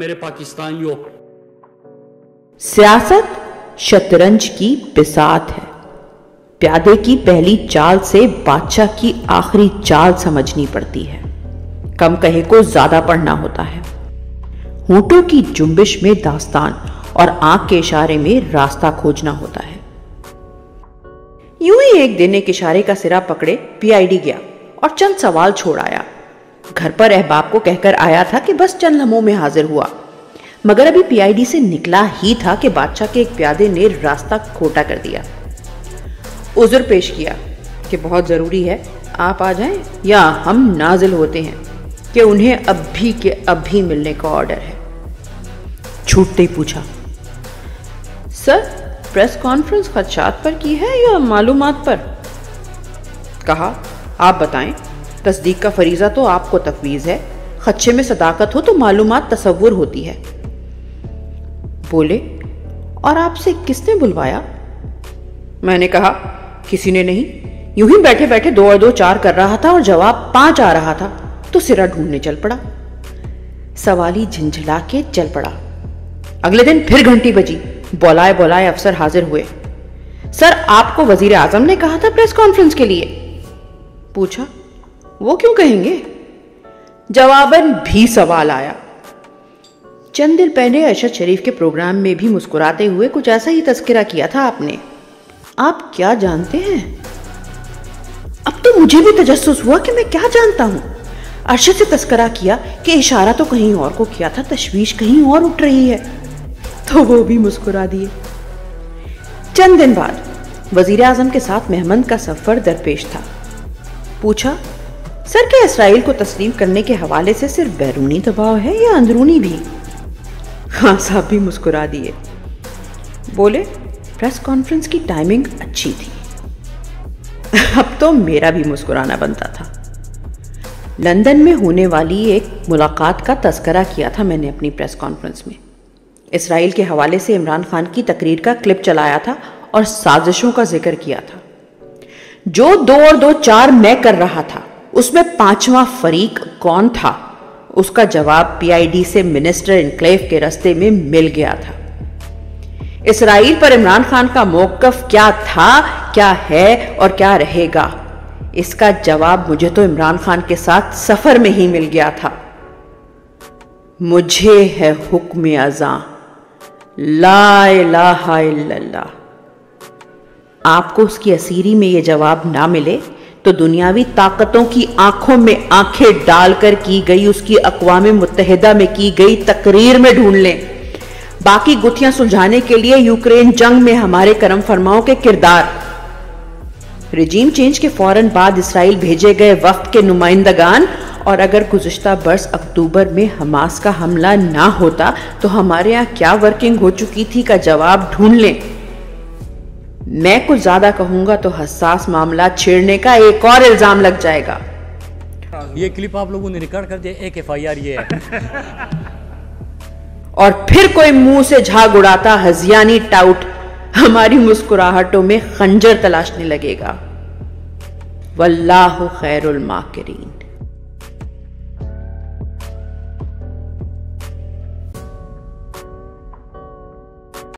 मेरे पाकिस्तानियों सियासत शतरंज की बिसात है। प्यादे की पहली चाल से बादशाह की आखिरी चाल समझनी पड़ती है। कम कहे को ज़्यादा पढ़ना होता है। होठों की जुम्बिश में दास्तान और आँख के इशारे में रास्ता खोजना होता है। यूँ ही एक दिन एक इशारे का सिरा पकड़े पीआईडी गया और चंद सवाल छोड़ आया। घर पर अहबाब को कहकर आया था कि बस चंद लम्हों में हाजिर हुआ। मगर अभी पीआईडी से निकला ही था कि बादशाह के एक प्यादे ने रास्ता खोटा कर दिया। उजर पेश किया कि बहुत ज़रूरी है, आप आ जाएँ या हम नाजिल होते हैं कि उन्हें अभी के अभी मिलने का ऑर्डर है। छूटते ही पूछा। सर प्रेस कॉन्फ्रेंस खदशात पर की है या मालूमात पर? कहा, आप बताएँ। तस्दीक का फरीज़ा तो आपको तफवीज़ है। खदशे में सदाकत हो तो मालूम तस्वुर होती है। बोले, और आपसे किसने बुलवाया? मैंने कहा, किसी ने नहीं। यूँ ही बैठे बैठे दो और दो चार कर रहा था और जवाब पाँच आ रहा था तो सिरा ढूँढने चल पड़ा। सवाली झंझला के चल पड़ा। अगले दिन फिर घंटी बजी। बोलाए बोलाए अफसर हाजिर हुए। सर, आपको वज़ीर आज़म ने कहा था प्रेस कॉन्फ्रेंस के लिए? पूछा। वो क्यों कहेंगे? जवाबन भी सवाल आया। चंद दिन पहले अरशद शरीफ के प्रोग्राम में भी मुस्कुराते हुए कुछ ऐसा ही तस्करा किया था आपने। आप क्या जानते हैं? अब तो मुझे भी तजस्स हुआ कि मैं क्या जानता हूँ। अरशद से तस्करा किया कि इशारा तो कहीं और को किया था, तशवीश कहीं और उठ रही है। तो वो भी मुस्कुरा दिए। चंद दिन बाद वज़ीर आज़म के साथ मेहमंद का सफ़र दरपेश था। पूछा सर क्या इसराइल को तस्लीम करने के हवाले से सिर्फ़ बैरूनी दबाव है या अंदरूनी भी? खान साहब भी मुस्कुरा दिए। बोले, प्रेस कॉन्फ्रेंस की टाइमिंग अच्छी थी। अब तो मेरा भी मुस्कुराना बनता था। लंदन में होने वाली एक मुलाकात का तस्करा किया था मैंने अपनी प्रेस कॉन्फ्रेंस में। इसराइल के हवाले से इमरान खान की तकरीर का क्लिप चलाया था और साजिशों का ज़िक्र किया था। जो दो और दो चार मैं कर रहा था। उसमें पांचवा फरीक कौन था? उसका जवाब पीआईडी से मिनिस्टर इनक्लेव के रस्ते में मिल गया था। इसराइल पर इमरान खान का मौकफ क्या था, क्या है और क्या रहेगा? इसका जवाब मुझे तो इमरान खान के साथ सफ़र में ही मिल गया था। मुझे है हुक्म अजा। ला इलाहा इल्लल्लाह। आपको उसकी असीरी में यह जवाब ना मिले? तो दुनियावी ताकतों की आँखों में आँखें डालकर की गई, उसकी अकवाम मुतहदा में की गई, तकरीर में ढूंढ लें। बाकी गुत्थियाँ सुलझाने के लिए यूक्रेन जंग में हमारे करम फरमाओं के किरदार। रिजीम चेंज के फ़ौरन बाद इसराइल भेजे गए वफ्त के नुमाइंदगान, और अगर गुजश्ता बरस अक्टूबर में हमास का हमला ना होता तो हमारे यहाँ क्या वर्किंग हो चुकी थी का जवाब ढूंढ लें। मैं कुछ ज़्यादा कहूँगा तो हसास मामला छेड़ने का एक और इल्ज़ाम लग जाएगा। ये क्लिप आप लोगों ने रिकॉर्ड कर दिया एक एफ़ आई आर ये है। और फिर कोई मुँह से झाग उड़ाता हजियानी टाउट हमारी मुस्कुराहटों में खंजर तलाशने लगेगा। वल्लाह खैरुल माकिरीन।